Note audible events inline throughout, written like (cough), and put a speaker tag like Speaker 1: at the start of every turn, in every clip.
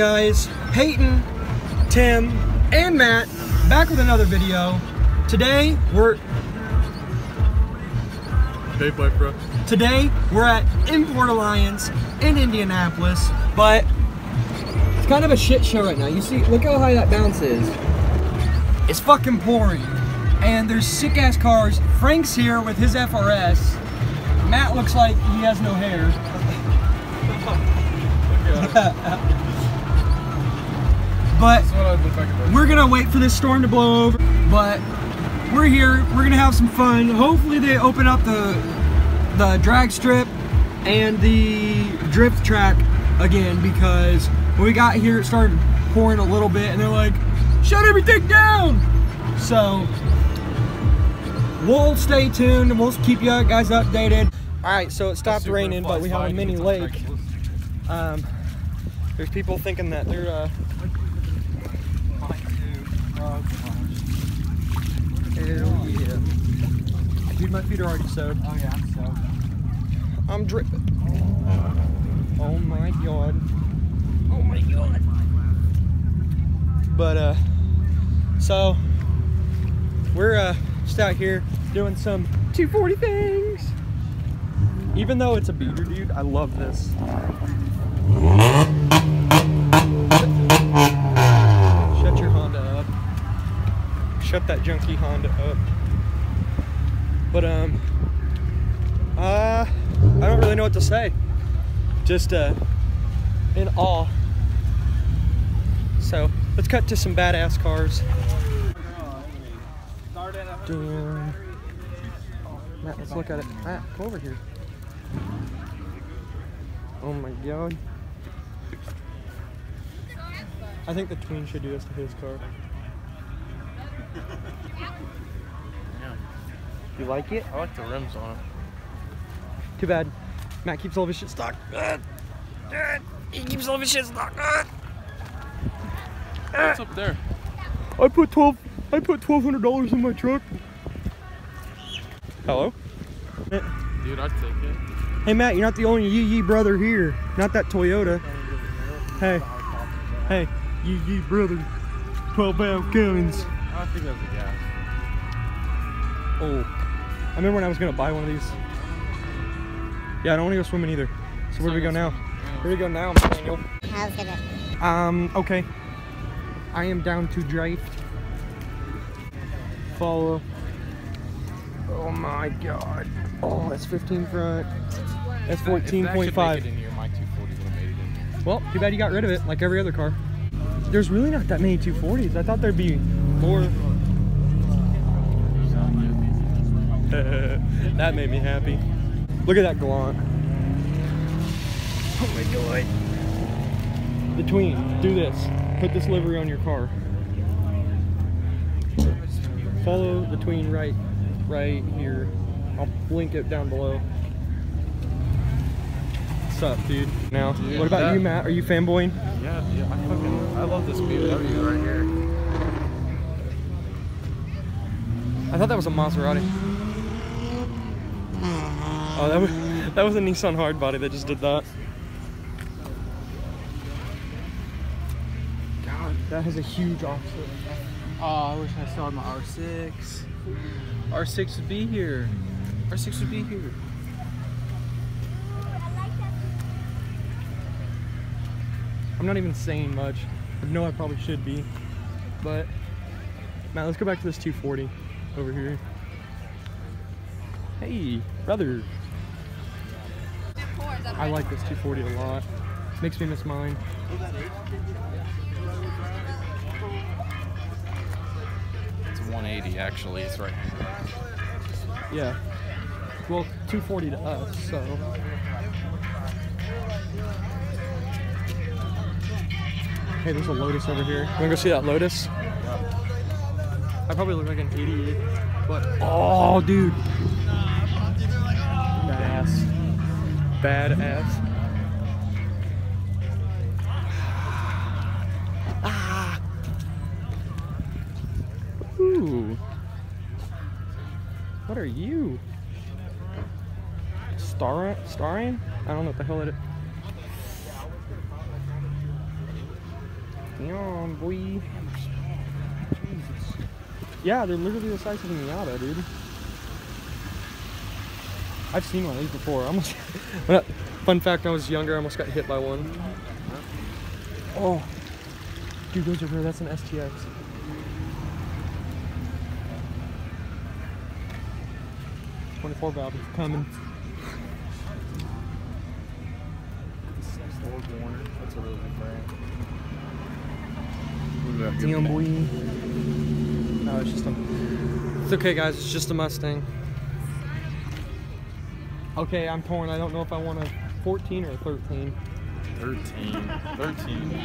Speaker 1: is going on guys? Peyton, Tim, and Matt back with another video. Today we're
Speaker 2: Hey, bye, bro.
Speaker 1: today we're at Import Alliance in Indianapolis, but it's kind of a shit show right now. You see, look how high that bounce is. It's fucking pouring, and there's sick ass cars. Frank's here with his FRS. Matt looks like he has no hair. (laughs) Oh (laughs) but
Speaker 2: That's what I look like. at
Speaker 1: we're gonna wait for this storm to blow over, but we're here. We're gonna have some fun. Hopefully, they open up the the drag strip and the drift track again because when we got here, it started pouring a little bit, and they're like, "Shut everything down!" So we'll stay tuned and we'll keep you guys updated. All right, so it stopped
Speaker 2: Super
Speaker 1: raining, but we have a mini lake. Um, there's people thinking that they're uh, Hell yeah. Dude, my feet are already soaked.
Speaker 2: Oh yeah, so.
Speaker 1: I'm dripping. Oh my god. Oh my god. But uh so we're uh just out here doing some 240 things. Even though it's a beater, dude, I love this. Shut that junky Honda up. But um uh I don't really know what to say. Just uh in awe. So let's cut to some badass cars. Damn. Matt, let's look at it. Matt, come over here. Oh my god. I think the tween should do this to his car. (laughs) You like it?
Speaker 2: I like the rims on it.
Speaker 1: Too bad. Matt keeps all of his shit stock. Uh, uh, he keeps all of his shit stock. Uh.
Speaker 2: What's up there?
Speaker 1: I put twelve. I put twelve hundred dollars in my truck. Hello.
Speaker 2: Dude, I'd take it.
Speaker 1: Hey Matt, you're not the only Yee Yee brother here. Not that Toyota. Hey, hey, Yee Yee brother. Twelve pound Cummins.
Speaker 2: I think that's a gas.
Speaker 1: Oh, I remember when I was gonna buy one of these. Yeah, I don't want to go swimming either. So where do we go now? Where do we go now, Daniel?
Speaker 3: I was gonna.
Speaker 1: Um, okay. I am down to drive. Follow. Oh my god. Oh, that's 15 front. That's
Speaker 2: If that should make
Speaker 1: 14.5.
Speaker 2: it in here, my 240 would have made it in here.
Speaker 1: Well, too bad you got rid of it, like every other car. There's really not that many 240s. I thought there'd be more. (laughs) that made me happy. Look at that Galant. Oh my god. The tween, do this. Put this livery on your car. Follow the tween right, right here. I'll link it down below. What's up, dude? Now,
Speaker 2: Dude,
Speaker 1: what about
Speaker 2: that-
Speaker 1: you, Matt? Are you fanboying?
Speaker 2: Yeah, dude, I fucking, I love this BMW right here.
Speaker 1: I thought that was a Maserati. Oh, that was (laughs) that was a Nissan hardbody that just did that. God, that has a huge offset.
Speaker 2: Oh, I wish I still had my R6. R6 would be here. R6 would be here.
Speaker 1: I'm not even saying much. I know I probably should be, but Matt, let's go back to this 240 over here. Hey, brother. I like this 240 a lot. Makes me miss mine.
Speaker 2: It's 180 actually. It's right here.
Speaker 1: Yeah. Well, 240 to us, so. Hey, there's a Lotus over here. Wanna go see that Lotus? I probably look like an idiot, but oh, dude, badass, badass. Ah. (sighs) Ooh. What are you? Star Starion? I don't know what the hell it is. Yeah, boy. Yeah, they're literally the size of a Miata, dude. I've seen one of these before. (laughs) I almost. when I- fun fact: I was younger. I almost got hit by one. Oh, dude, those are rare. That's an STX. Twenty-four valve is coming.
Speaker 2: Ford Warner. That's a really good brand.
Speaker 1: Damn boy. No, it's just a. It's okay, guys. It's just a Mustang. Okay, I'm torn. I don't know if I want a 14 or a 13.
Speaker 2: 13. 13.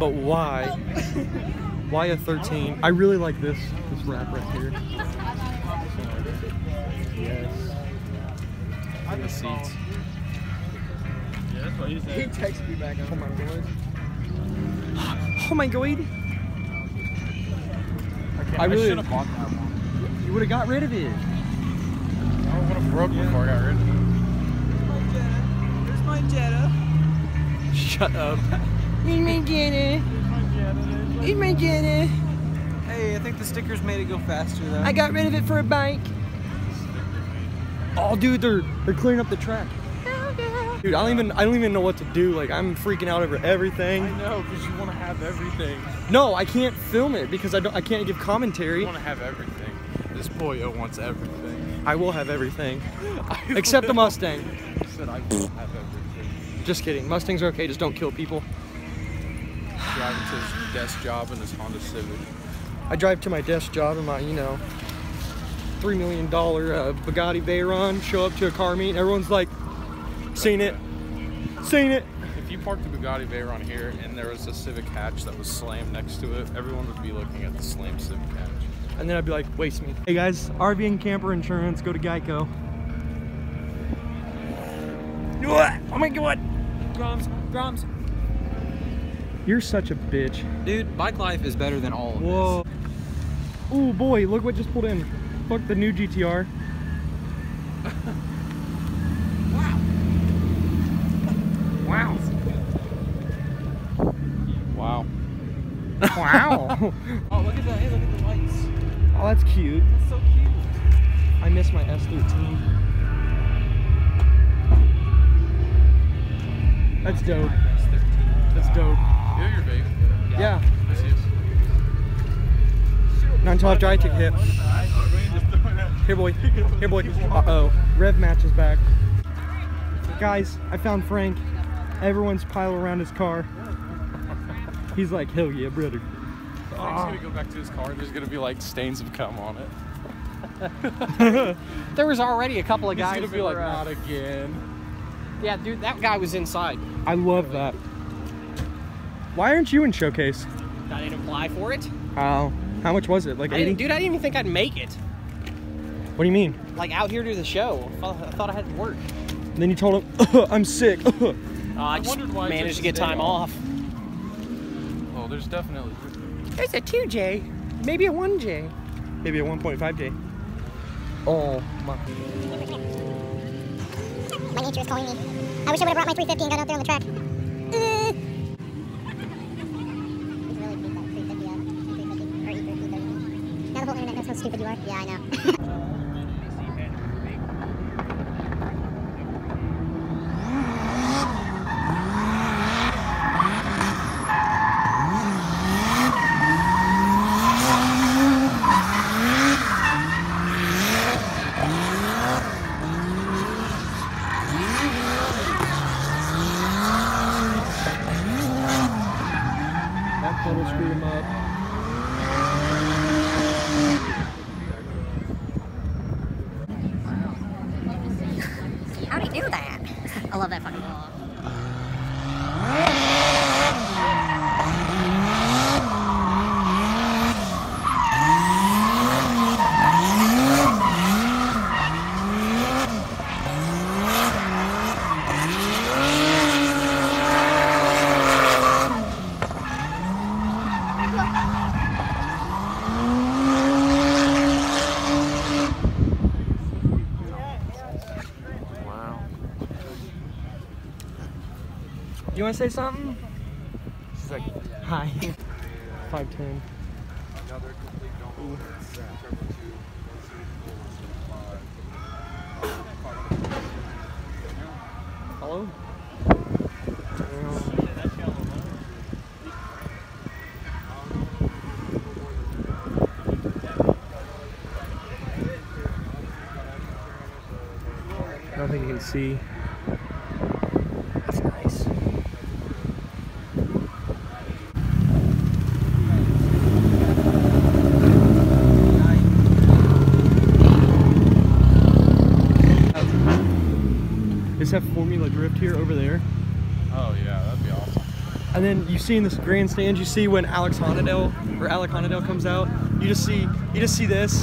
Speaker 1: But why? Why a 13? I really like this this wrap right here. Yes.
Speaker 2: The seats. Yeah, that's what he said. He texted me back.
Speaker 1: Oh my god. (gasps) Oh my god. I really-
Speaker 2: should have bought that one.
Speaker 1: You would have got rid of it.
Speaker 2: Oh, I would have broke before I got rid of it.
Speaker 3: There's my Jetta.
Speaker 1: Shut up.
Speaker 3: Here's my Jetta. Here's my Jetta.
Speaker 2: Hey, I think the stickers made it go faster though.
Speaker 3: I got rid of it for a bike.
Speaker 1: Oh, dude, they're they're clearing up the track. Dude, I don't even I don't even know what to do. Like I'm freaking out over everything.
Speaker 2: I know, because you want to have everything.
Speaker 1: No, I can't film it because I don't I can't give commentary.
Speaker 2: You want to have everything. This boyo wants everything.
Speaker 1: I will have everything (laughs) except the Mustang.
Speaker 2: He said I will have everything.
Speaker 1: Just kidding. Mustangs are okay. Just don't kill people.
Speaker 2: Driving to his desk job in his Honda Civic.
Speaker 1: I drive to my desk job in my you know three million dollar uh, Bugatti Veyron. Show up to a car meet. and Everyone's like, seen it, seen it.
Speaker 2: If you parked the Bugatti Veyron here and there was a Civic hatch that was slammed next to it, everyone would be looking at the slammed Civic hatch.
Speaker 1: And then I'd be like, waste me. Hey guys, RV and camper insurance, go to Geico. Oh my god!
Speaker 3: Grums, Grums.
Speaker 1: You're such a bitch.
Speaker 3: Dude, bike life is better than all of
Speaker 1: Whoa. Oh boy, look what just pulled in. Fuck the new GTR. wow.
Speaker 2: Wow.
Speaker 1: Wow. (laughs)
Speaker 3: Oh, look at that. Hey, look at the lights.
Speaker 1: oh, that's cute.
Speaker 3: That's so cute.
Speaker 1: I miss my S13. That's dope. That's dope.
Speaker 2: Yeah, your baby.
Speaker 1: Yeah.
Speaker 2: This is.
Speaker 1: Not until after I take a hit. Here, boy. Here, boy. Uh oh. Rev match is back. Guys, I found Frank. Everyone's piled around his car. He's like, hell yeah, brother.
Speaker 2: Frank's gonna go back to his car. There's gonna be like stains of cum on it. (laughs)
Speaker 4: There was already a couple of
Speaker 2: He's
Speaker 4: guys.
Speaker 2: gonna be like,
Speaker 4: were, uh,
Speaker 2: not again.
Speaker 4: yeah, dude, that guy was inside.
Speaker 1: I love that. Why aren't you in showcase?
Speaker 4: I didn't apply for it.
Speaker 1: How? How much was it? Like
Speaker 4: I
Speaker 1: 80?
Speaker 4: didn't, dude, I didn't even think I'd make it.
Speaker 1: What do you mean?
Speaker 4: Like out here to the show, I thought I, thought I had to work.
Speaker 1: Then you told him, (laughs) I'm sick. (laughs)
Speaker 4: Uh, I just
Speaker 2: wondered why
Speaker 4: managed to get time
Speaker 2: off.
Speaker 4: off.
Speaker 2: Well, there's definitely.
Speaker 4: There's a 2J, maybe a 1J.
Speaker 1: Maybe a 1.5J. Oh my.
Speaker 5: My nature is calling me. I wish I would have brought my 350 and got out there on the track. Uh. He's really beat that 350 up. 350 or E30. Now the whole internet knows how stupid you are. Yeah, I know. (laughs) You
Speaker 1: want to say something? like, hi. (laughs) 5'10. Hello? I don't think you can see. That's nice. Just have Formula Drift here over there.
Speaker 2: Oh yeah, that'd be awesome.
Speaker 1: And then you see in this grandstand, you see when Alex Honadell or Alec Honadell comes out, you just see you just see this.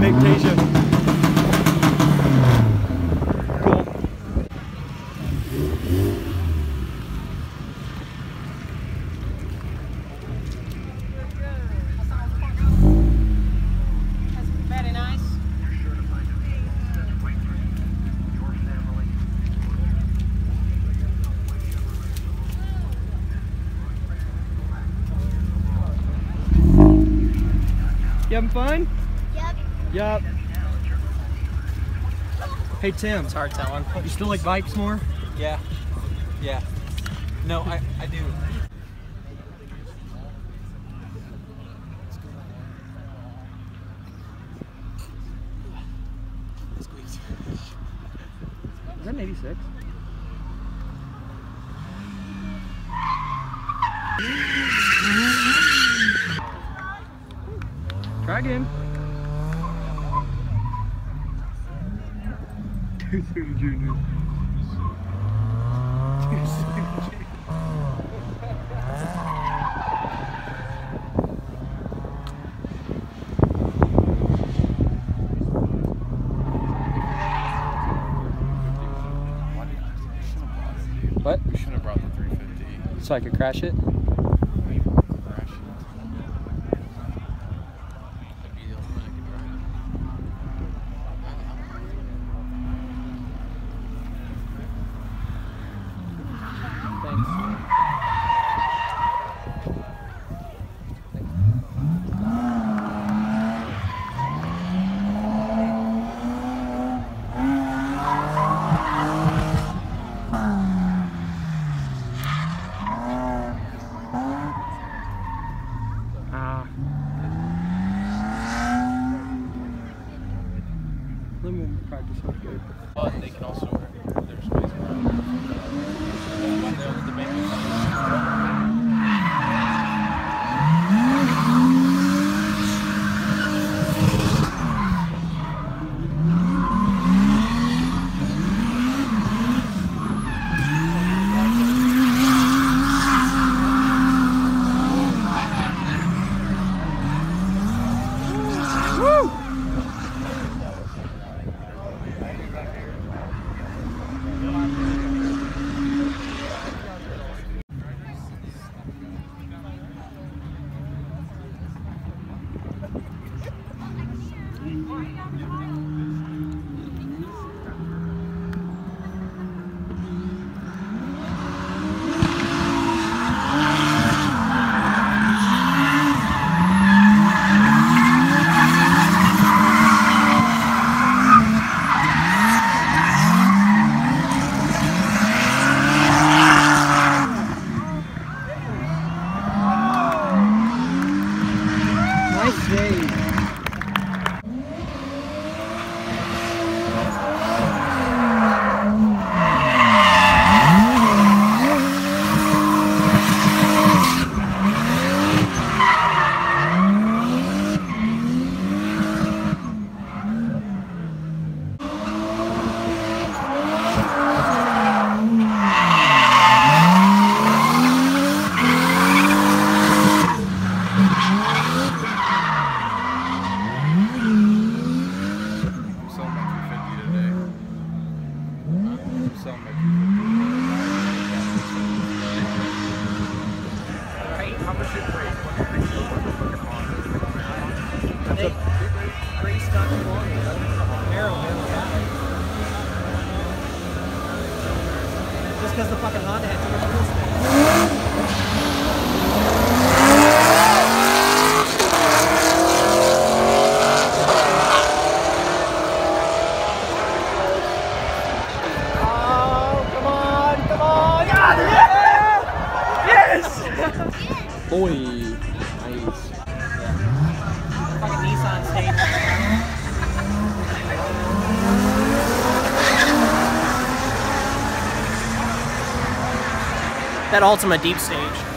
Speaker 1: Big Tasia. Having fun?
Speaker 5: Yep.
Speaker 1: Yup. Hey Tim,
Speaker 2: It's hard telling.
Speaker 1: you still like bikes more?
Speaker 2: Yeah. Yeah. No, I, I do.
Speaker 1: Is that an 86? Try again. Junior. What?
Speaker 2: We should have brought the 350.
Speaker 1: So I could crash it? Boy. Nice.
Speaker 2: Fucking Nissan stage. That Ultima deep stage.